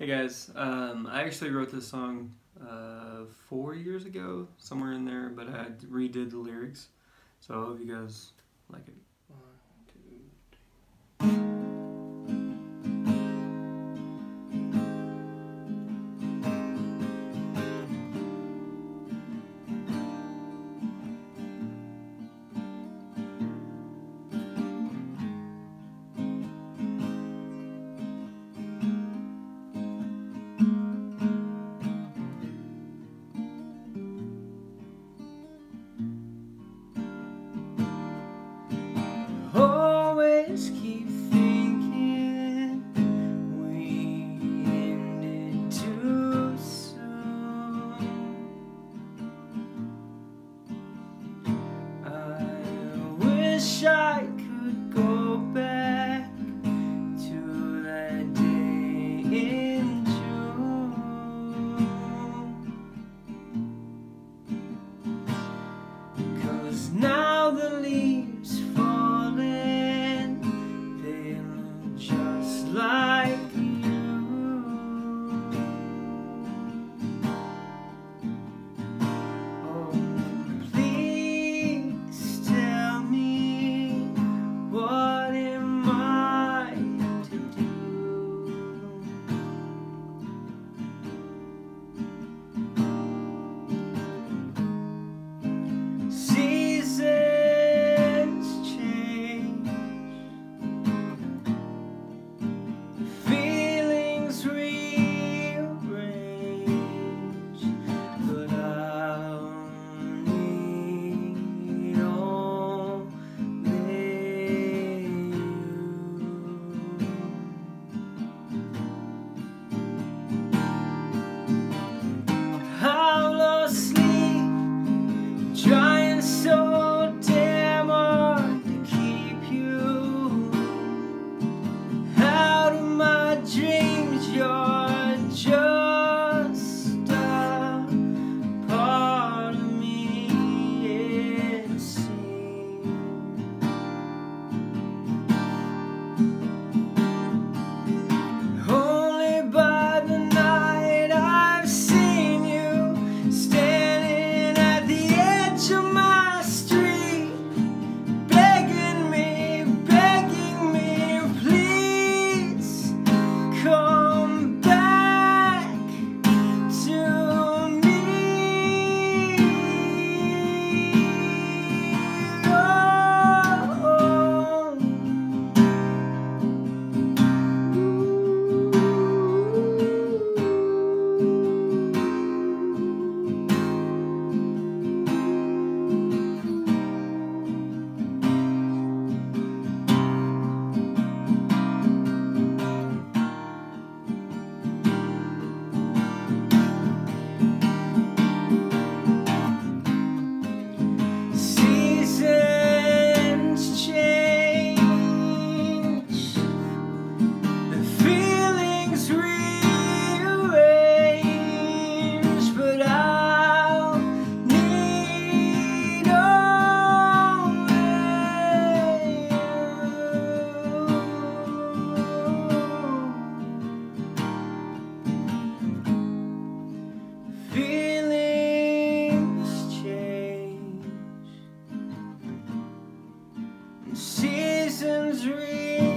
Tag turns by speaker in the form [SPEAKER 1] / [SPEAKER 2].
[SPEAKER 1] Hey guys, um, I actually wrote this song uh, four years ago, somewhere in there, but I redid the lyrics. So I hope you guys like it.
[SPEAKER 2] wish I could go back to that day in June. Cause now feelings change, seasons reach.